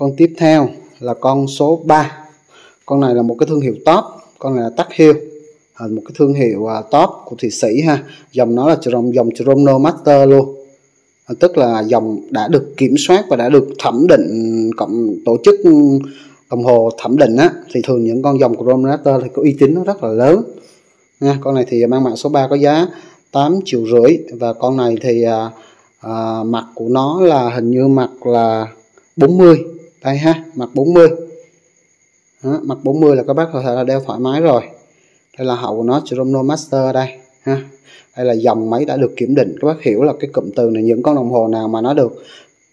con tiếp theo là con số 3 con này là một cái thương hiệu top con này là Tắc Hill à, một cái thương hiệu à, top của Thụy Sĩ ha. Dòng nó là dòng dòng Chrono Master luôn. À, tức là dòng đã được kiểm soát và đã được thẩm định cộng tổ chức đồng hồ thẩm định á. Thì thường những con dòng Chrono Master thì có uy tín nó rất là lớn. Nha con này thì mang mạng số 3 có giá 8 triệu rưỡi. Và con này thì à, à, mặt của nó là hình như mặt là 40 đây ha mặt 40 đó, mặt 40 là các bác có thể là đeo thoải mái rồi. Đây là hậu của nó Chrono Master đây ha. Đây là dòng máy đã được kiểm định. Các bác hiểu là cái cụm từ này những con đồng hồ nào mà nó được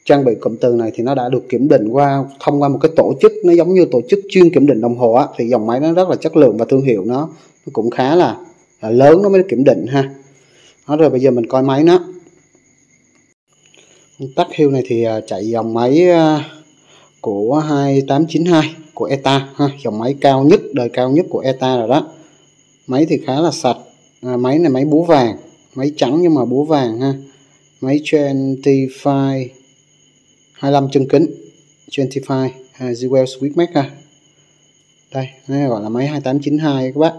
trang bị cụm từ này thì nó đã được kiểm định qua thông qua một cái tổ chức. Nó giống như tổ chức chuyên kiểm định đồng hồ á thì dòng máy nó rất là chất lượng và thương hiệu nó, nó cũng khá là, là lớn nó mới kiểm định ha. Đó rồi bây giờ mình coi máy nó. Tắt hiệu này thì à, chạy dòng máy à, của 2892 của ETA ha dòng máy cao nhất đời cao nhất của ETA rồi đó. Máy thì khá là sạch à, máy này máy búa vàng máy trắng nhưng mà búa vàng ha. Máy 25 25 chân kính 25 uh, Jewel Sweetmax ha. Đây đây gọi là máy 2892 các bác.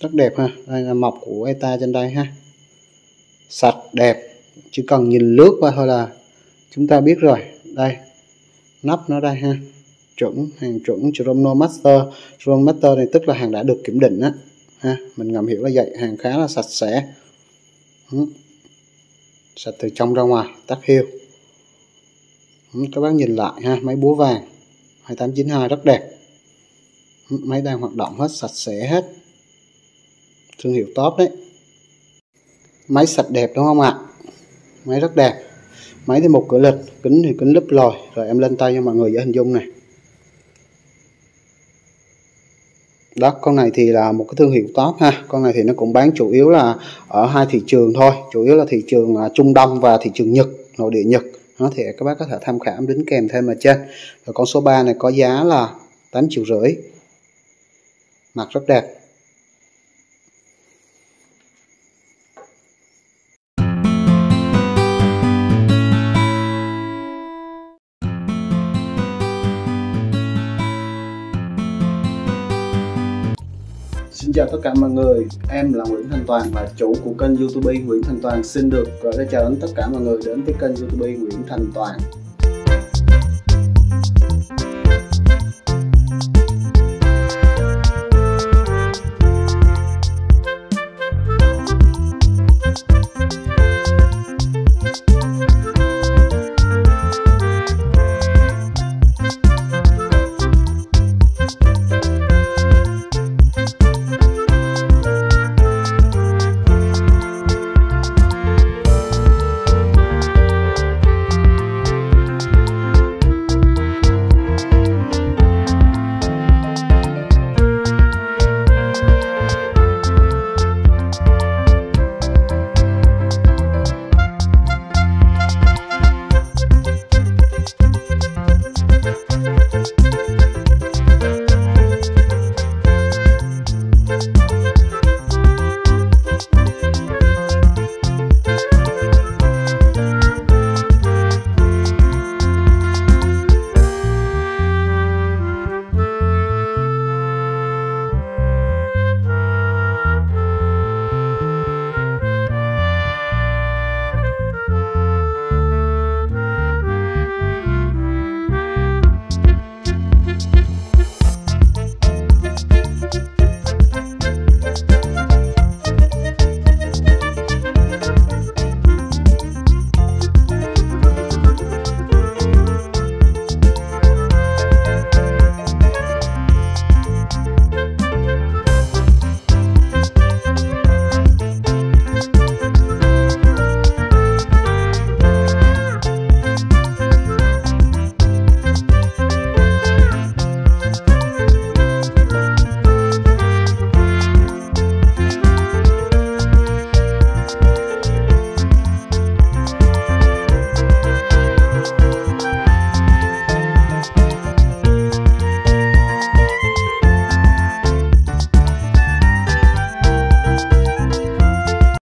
Rất đẹp ha. Đây là mọc của ETA trên đây ha. Sạch đẹp chỉ cần nhìn lướt qua thôi là chúng ta biết rồi đây. Nắp nó đây ha. Chuẩn hàng chuẩn Chrono Master. Chrono Master này tức là hàng đã được kiểm định á. Ha mình ngầm hiểu là vậy. Hàng khá là sạch sẽ. Ừ. sạch từ trong ra ngoài tắt hiu. Ừ, các bác nhìn lại ha máy búa vàng. 2892 rất đẹp. Ừ, máy đang hoạt động hết sạch sẽ hết. Thương hiệu top đấy. Máy sạch đẹp đúng không ạ? Máy rất đẹp máy thì một cửa lật, kính thì kính lúp lồi rồi em lên tay cho mọi người dễ hình dung này. Đó, con này thì là một cái thương hiệu top ha. Con này thì nó cũng bán chủ yếu là ở hai thị trường thôi. Chủ yếu là thị trường à, Trung Đông và thị trường Nhật, nội địa Nhật. Nó thì các bác có thể tham khảo đính kèm thêm ở trên. Rồi con số 3 này có giá là 8 triệu rưỡi. Mặt rất đẹp. Chào tất cả mọi người, em là Nguyễn Thành Toàn và chủ của kênh youtube Nguyễn Thành Toàn xin được ờ, gửi lời chào đến tất cả mọi người đến với kênh youtube Nguyễn Thành Toàn.